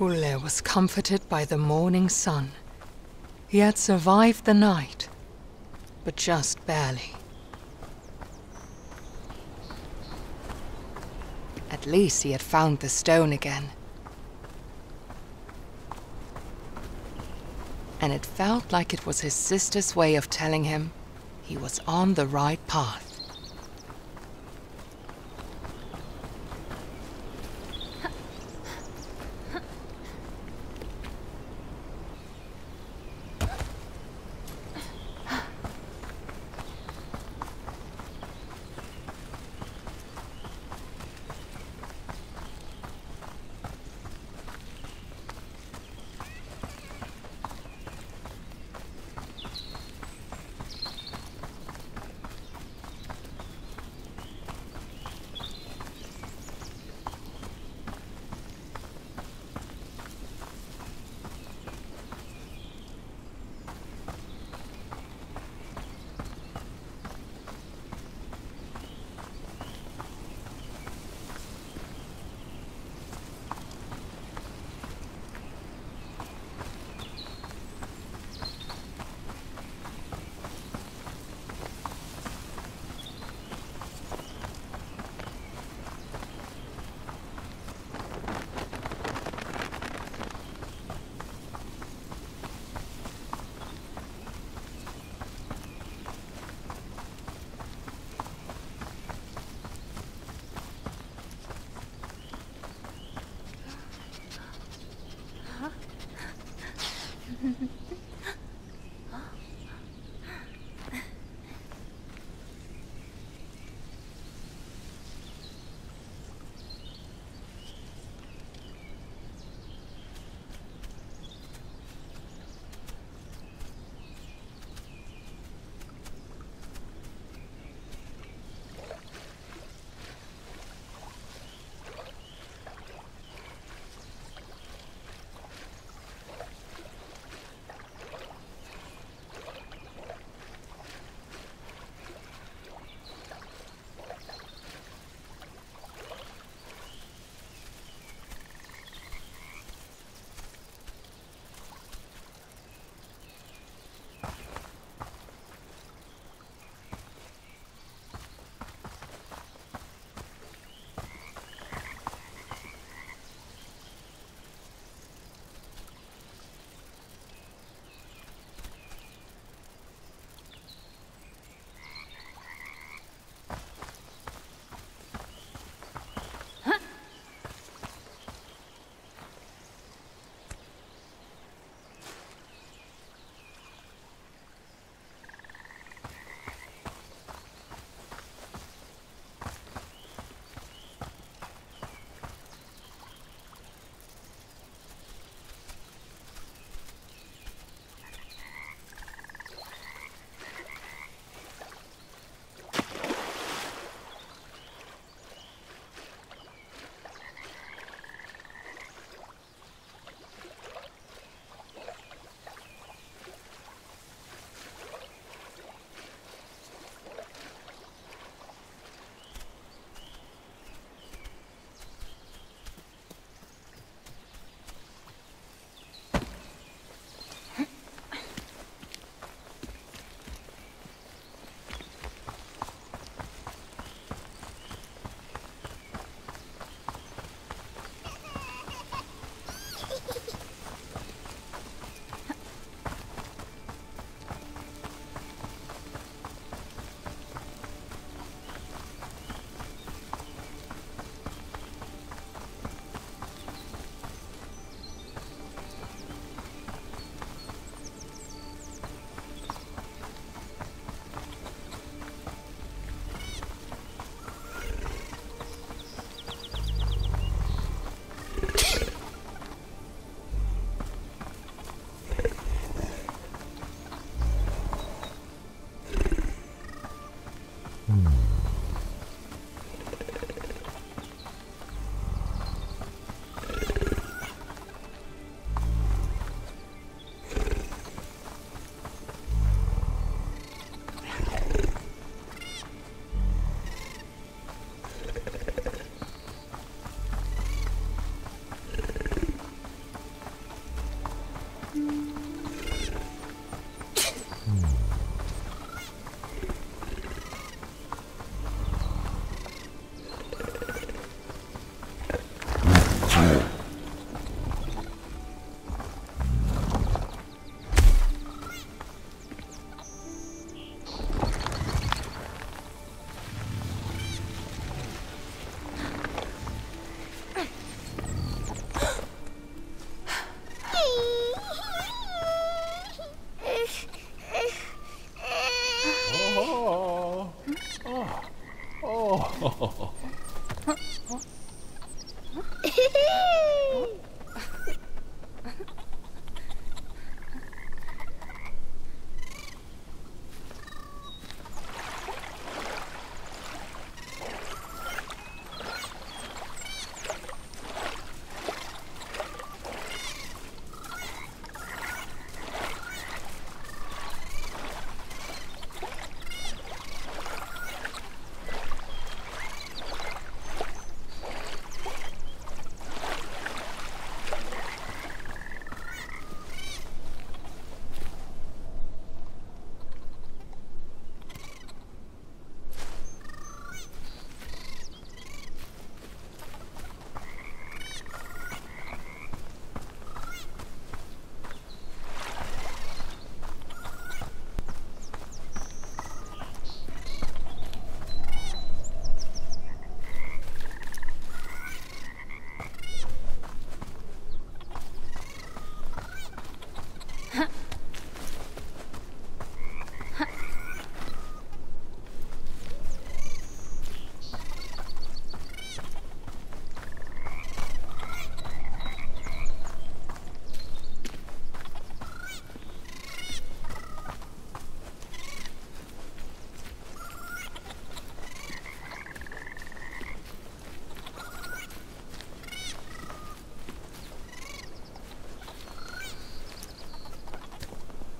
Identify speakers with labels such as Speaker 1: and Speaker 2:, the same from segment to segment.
Speaker 1: Olle was comforted by the morning sun. He had survived the night, but just barely. At least he had found the stone again. And it felt like it was his sister's way of telling him he was on the right path.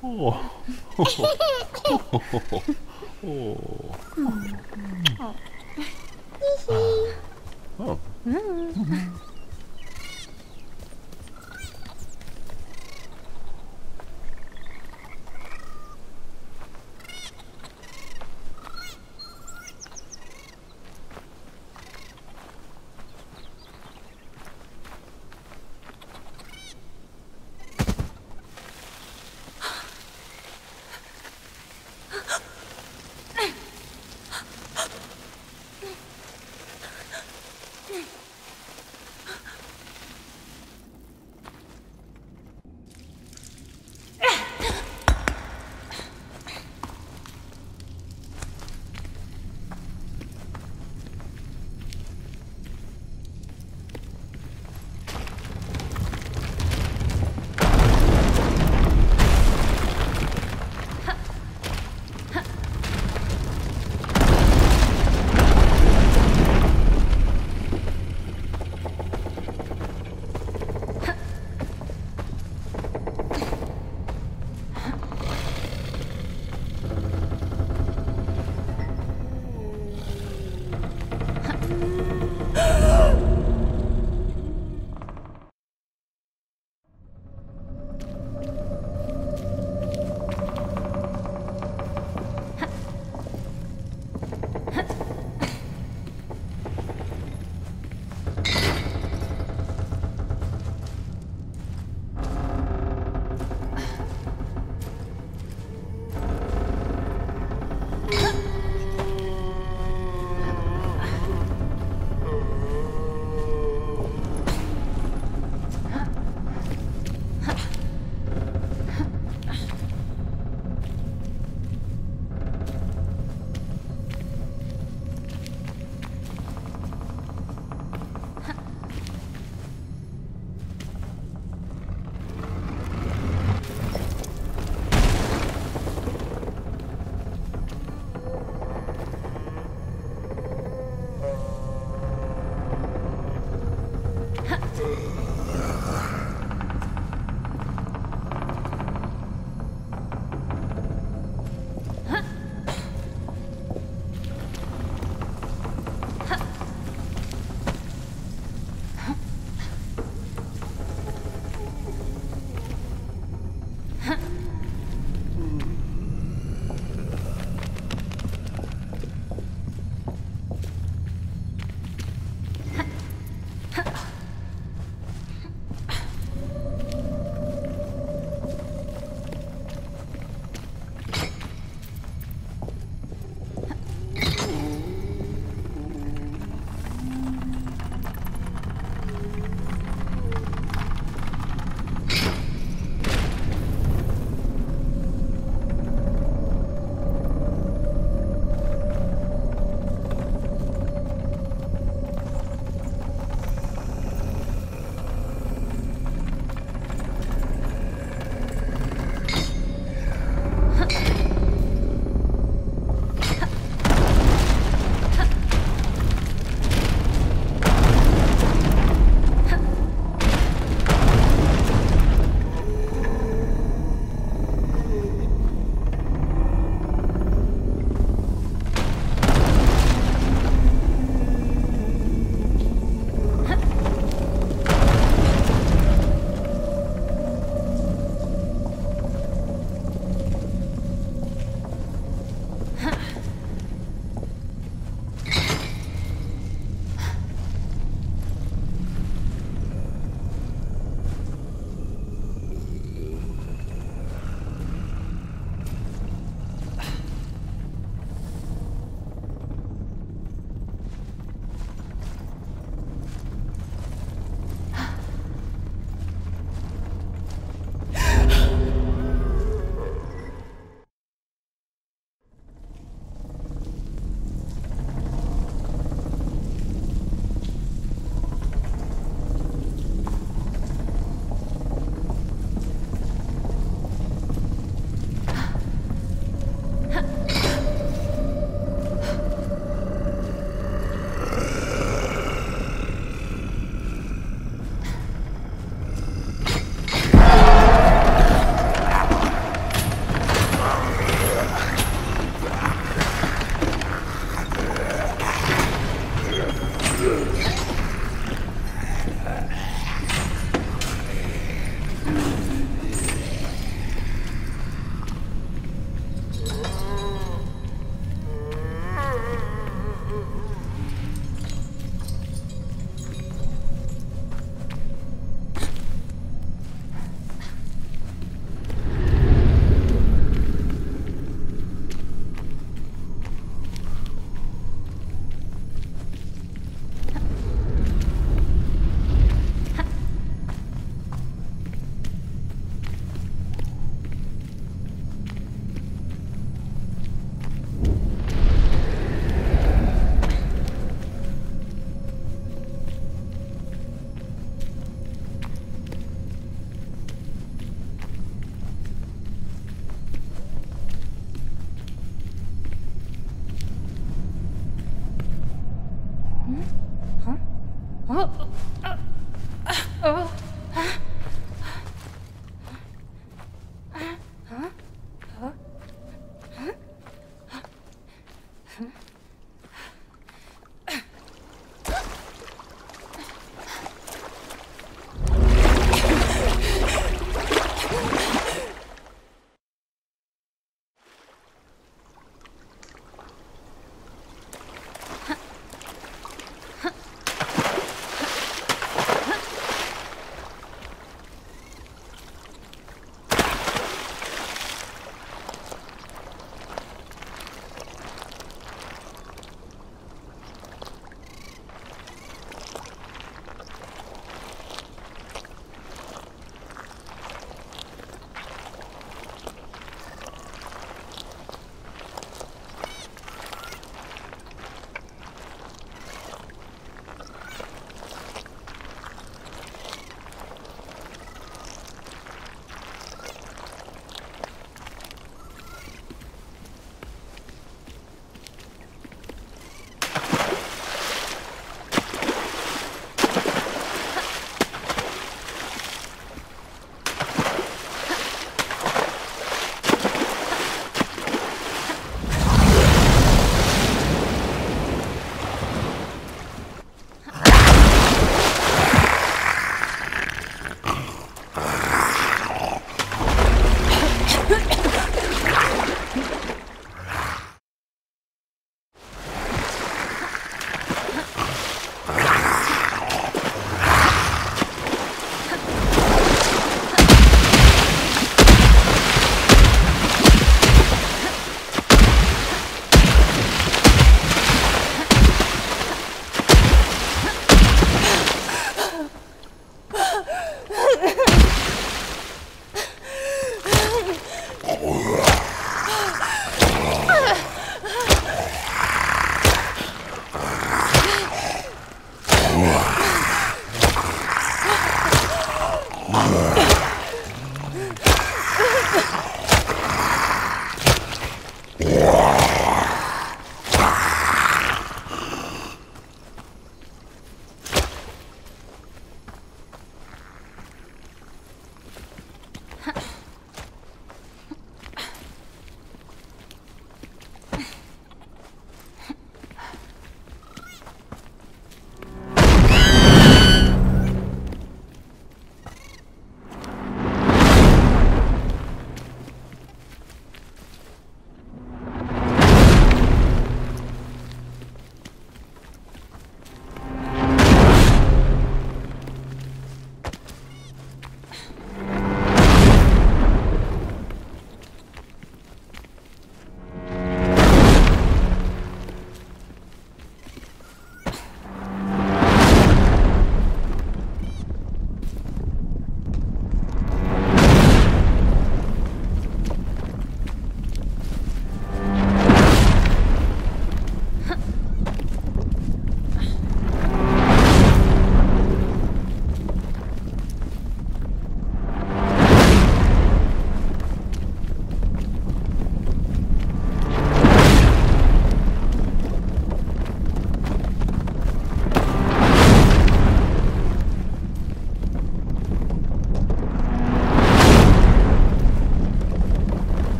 Speaker 1: Oh. oh. Ah. oh. oh.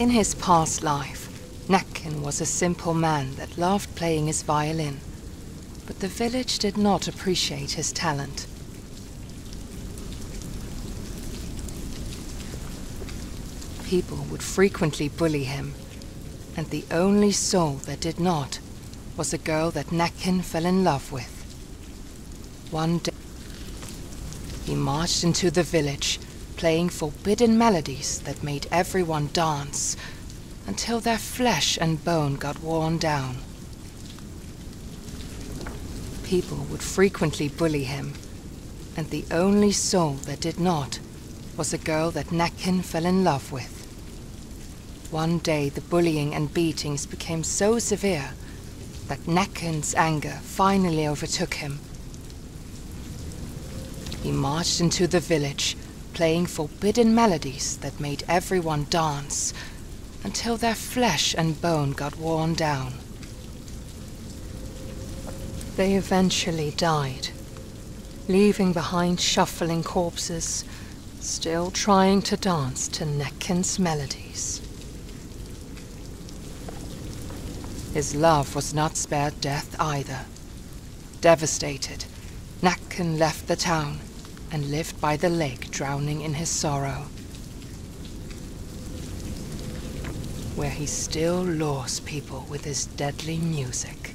Speaker 1: In his past life, Näcken was a simple man that loved playing his violin, but the village did not appreciate his talent. People would frequently bully him, and the only soul that did not was a girl that Näcken fell in love with. One day, he marched into the village, playing forbidden melodies that made everyone dance until their flesh and bone got worn down. People would frequently bully him, and the only soul that did not was a girl that Näcken fell in love with. One day the bullying and beatings became so severe that Näcken's anger finally overtook him. He marched into the village, playing forbidden melodies that made everyone dance until their flesh and bone got worn down. They eventually died, leaving behind shuffling corpses, still trying to dance to Näcken's melodies. His love was not spared death either. Devastated, Näcken left the town and lived by the lake drowning in his sorrow. Where he still lures people with his deadly music.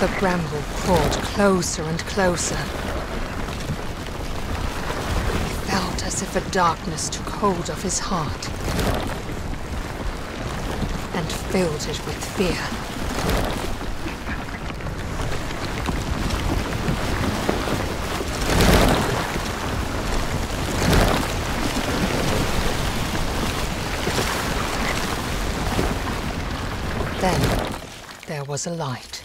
Speaker 1: the bramble crawled closer and closer. He felt as if a darkness took hold of his heart and filled it with fear. Then there was a light.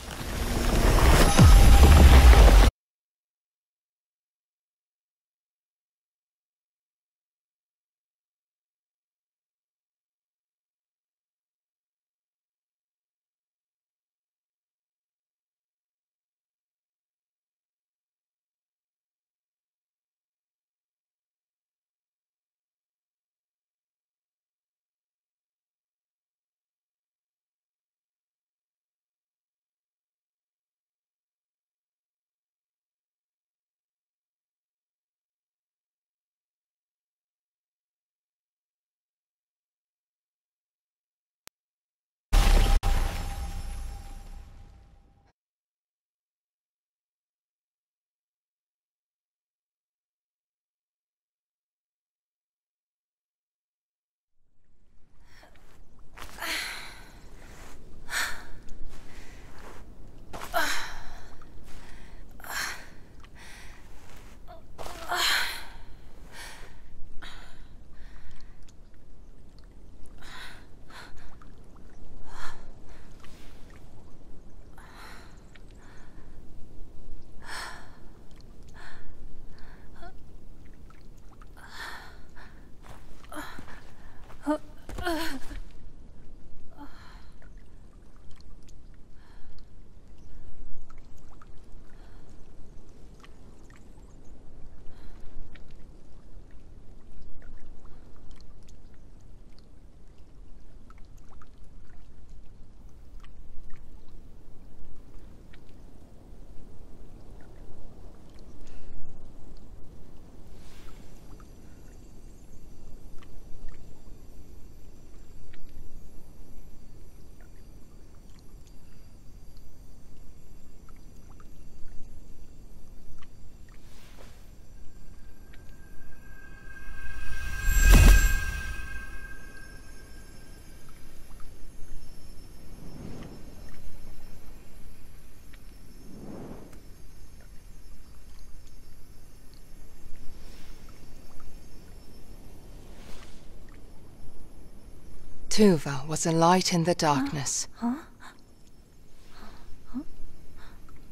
Speaker 1: Tuva was a light in the darkness.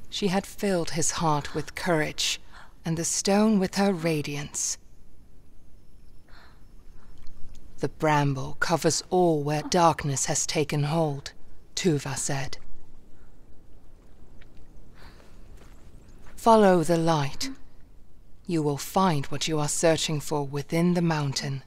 Speaker 1: She had filled his heart with courage, and the stone with her radiance. The bramble covers all where darkness has taken hold, Tuva said. Follow the light. You will find what you are searching for within the mountain.